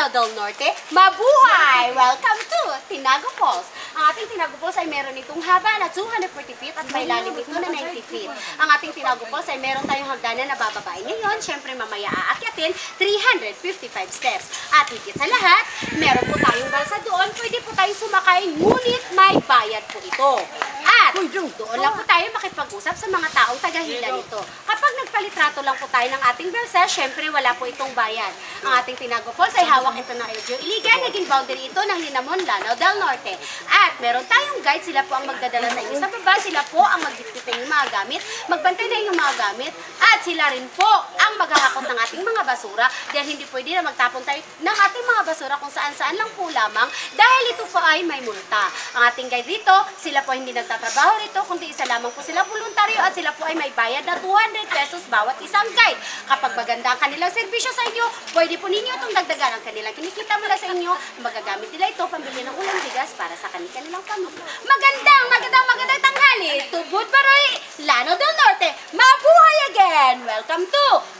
Laguna del Norte, mabuhay! Welcome to Tinago Falls. Ang ating Tinago Falls ay meron itong haba na 240 feet at may lalim ito na 90 feet. Ang ating Tinago Falls ay meron tayong hagdanan na bababain ngayon. Siyempre mamaya aakyatin 355 steps. At higit sa lahat, meron po tayong balsa doon. Pwede po tayong sumakay ngunit may bayad po ito. At doon lang po tayo makipag-usap sa mga taong tagahila nito. Kapag nagpalitrato lang po tayo ng ating balsa, syempre wala po itong bayad. Ang ating Tinago Falls ay hawak ito ng LGU Iligan, naging boundary ito ng Linamon, Lanao del Norte. At meron tayong guide, sila po ang magdadala sa inyo sa baba, sila po ang magdiktitin yung mga gamit, magbantay na yung mga gamit, at sila rin po ang maghahakot ng ating mga basura dahil hindi pwede na magtapon tayo ng ating mga basura kung saan-saan lang po lamang dahil ito po ay may multa. Ang ating guide dito, sila po hindi nagtatrabaho rito, kundi isa lamang po sila voluntaryo at sila po ay may bayad na 200 pesos bawat isang guide. Kapag maganda ang kanilang serbisyo sa inyo, pwede po ninyo itong dagdagan ang kanilang kinikita mula sa inyo. Magagamit nila ito pambili ng ulang bigas para sa kanilang pamilya. Magandang, magandang, magandang tanghali. Tubod Baroy, Lano del Norte. Mabuhay again! Welcome to